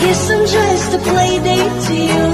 Guess I'm just a play date to you